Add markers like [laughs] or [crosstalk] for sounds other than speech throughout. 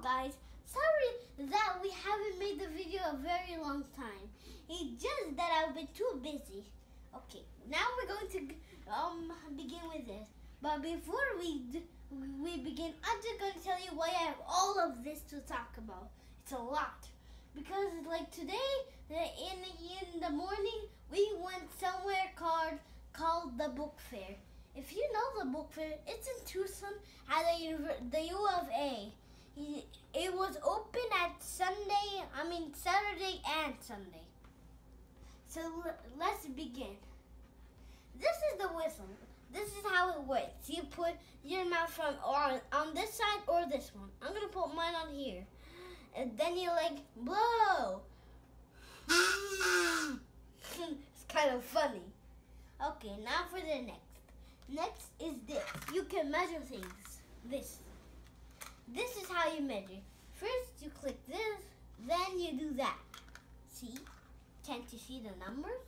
Guys, sorry that we haven't made the video a very long time. It's just that I've been too busy. Okay, now we're going to um begin with this. But before we we begin, I'm just going to tell you why I have all of this to talk about. It's a lot because like today in in the morning we went somewhere called called the book fair. If you know the book fair, it's in Tucson at the the U of A. It was open at Sunday, I mean Saturday and Sunday. So let's begin. This is the whistle. This is how it works. You put your mouth from on on this side or this one. I'm gonna put mine on here, and then you like blow. [laughs] it's kind of funny. Okay, now for the next. Next is this. You can measure things. This. This is how you measure. First, you click this, then you do that. See? Can't you see the numbers?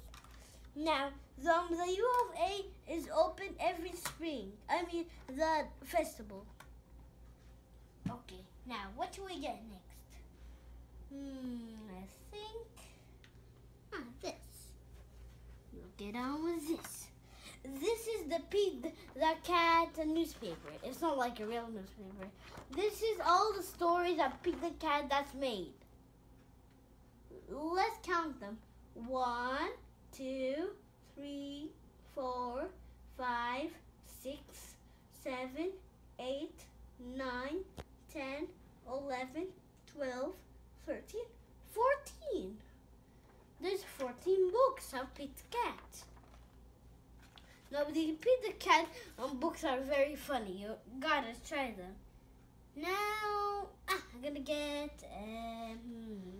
Now, the, um, the U of A is open every spring. I mean, the festival. Okay, now what do we get next? Hmm, I think. Ah, this. We'll get on with this. This is the Pete the Cat newspaper. It's not like a real newspaper. This is all the stories of Pete the Cat that's made. Let's count them. One, two, three, four, five, six, seven, eight, nine, ten, eleven, twelve, thirteen, fourteen. There's 14 books of Pete. Now, the Pete the Cat and books are very funny. You gotta try them. Now, ah, I'm gonna get, um,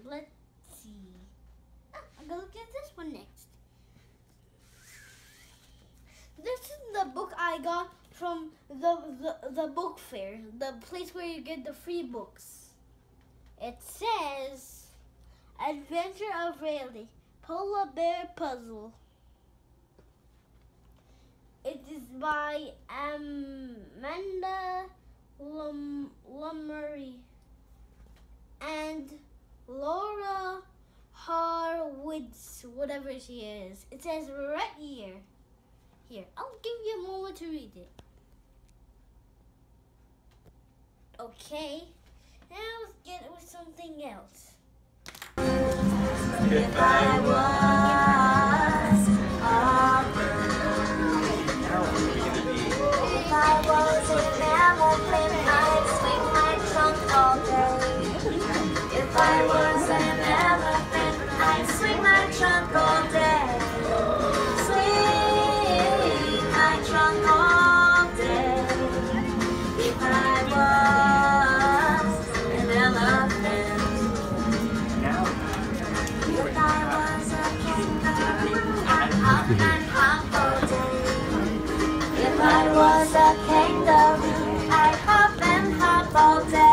let's see. Ah, I'm gonna get this one next. This is the book I got from the, the, the book fair, the place where you get the free books. It says Adventure of Riley, Polar Bear Puzzle. Is by Amanda Lum- and Laura Hurwitz, whatever she is. It says right here. Here, I'll give you a moment to read it. Okay, now let's get with something else. Was a kangaroo, I'd hop and hop all day.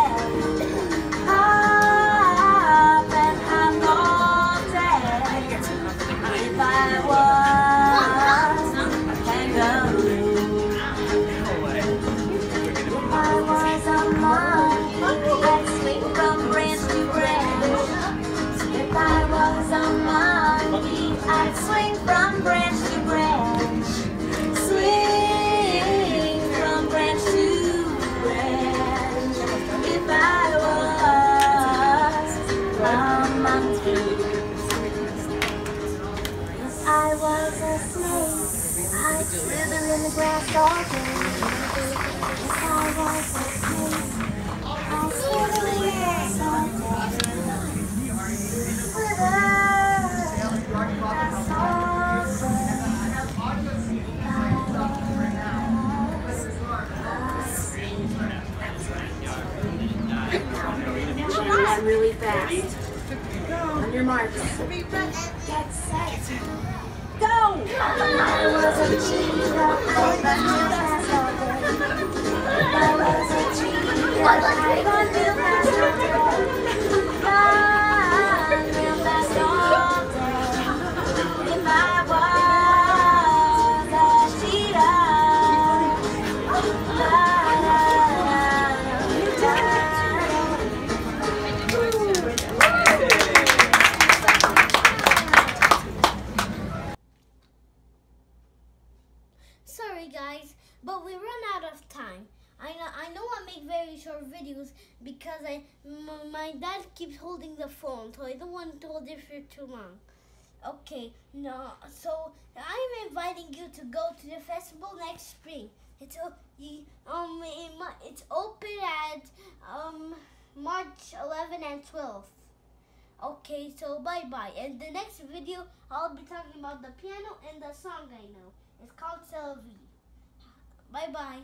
Slither in the grass all. Really fast. On your marks. Get set. Go! I was a. If I was a real sorry guys, but we run out of time. I know, I know I make very short videos because I, my dad keeps holding the phone, so I don't want to hold it for too long. Okay, no, so I'm inviting you to go to the festival next spring. It's um, it's open at um March 11 and 12. Okay, so bye bye. And the next video, I'll be talking about the piano and the song I know. It's called Sylvie. Bye bye.